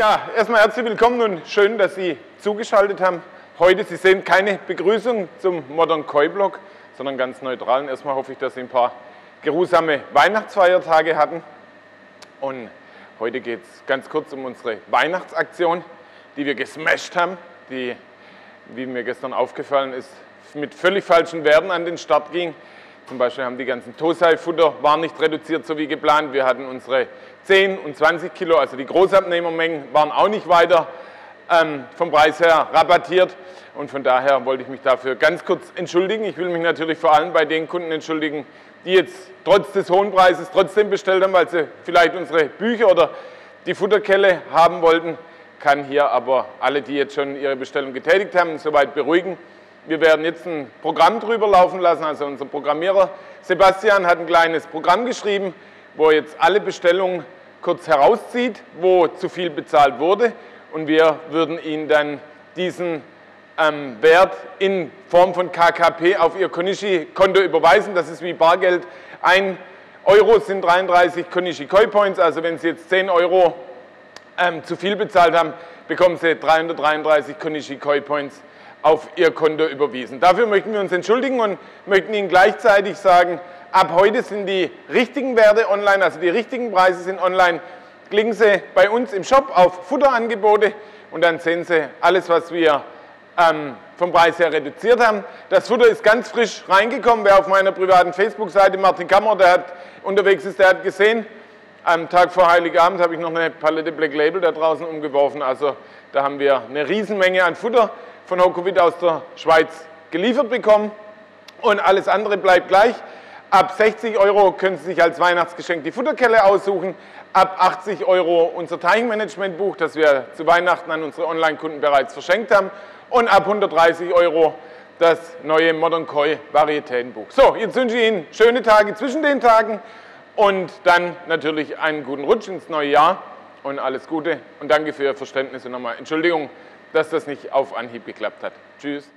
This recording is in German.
Ja, erstmal herzlich willkommen und schön, dass Sie zugeschaltet haben. Heute, Sie sehen keine Begrüßung zum Modern Koi Blog, sondern ganz neutral. Und erstmal hoffe ich, dass Sie ein paar geruhsame Weihnachtsfeiertage hatten. Und heute geht es ganz kurz um unsere Weihnachtsaktion, die wir gesmashed haben, die, wie mir gestern aufgefallen ist, mit völlig falschen Werten an den Start ging. Zum Beispiel haben die ganzen Tosai-Futter waren nicht reduziert, so wie geplant. Wir hatten unsere 10 und 20 Kilo, also die Großabnehmermengen waren auch nicht weiter ähm, vom Preis her rabattiert. Und von daher wollte ich mich dafür ganz kurz entschuldigen. Ich will mich natürlich vor allem bei den Kunden entschuldigen, die jetzt trotz des hohen Preises trotzdem bestellt haben, weil sie vielleicht unsere Bücher oder die Futterkelle haben wollten. Kann hier aber alle, die jetzt schon ihre Bestellung getätigt haben, soweit beruhigen. Wir werden jetzt ein Programm drüber laufen lassen. Also unser Programmierer Sebastian hat ein kleines Programm geschrieben, wo er jetzt alle Bestellungen kurz herauszieht, wo zu viel bezahlt wurde. Und wir würden Ihnen dann diesen ähm, Wert in Form von KKP auf Ihr Konishi-Konto überweisen. Das ist wie Bargeld. Ein Euro sind 33 Konishi Koi Points. Also wenn Sie jetzt 10 Euro ähm, zu viel bezahlt haben, bekommen Sie 333 Konishi Koi Points auf Ihr Konto überwiesen. Dafür möchten wir uns entschuldigen und möchten Ihnen gleichzeitig sagen, ab heute sind die richtigen Werte online, also die richtigen Preise sind online. Klicken Sie bei uns im Shop auf Futterangebote und dann sehen Sie alles, was wir ähm, vom Preis her reduziert haben. Das Futter ist ganz frisch reingekommen. Wer auf meiner privaten Facebook-Seite Martin Kammer, der hat unterwegs ist, der hat gesehen, am Tag vor Heiligabend habe ich noch eine Palette Black Label da draußen umgeworfen. Also da haben wir eine Riesenmenge an Futter von Hokovit aus der Schweiz geliefert bekommen und alles andere bleibt gleich. Ab 60 Euro können Sie sich als Weihnachtsgeschenk die Futterkelle aussuchen. Ab 80 Euro unser Teilmanagementbuch, das wir zu Weihnachten an unsere Online-Kunden bereits verschenkt haben. Und ab 130 Euro das neue Modern Koi Varietätenbuch. So, jetzt wünsche ich Ihnen schöne Tage zwischen den Tagen und dann natürlich einen guten Rutsch ins neue Jahr und alles Gute und danke für Ihr Verständnis und nochmal Entschuldigung dass das nicht auf Anhieb geklappt hat. Tschüss.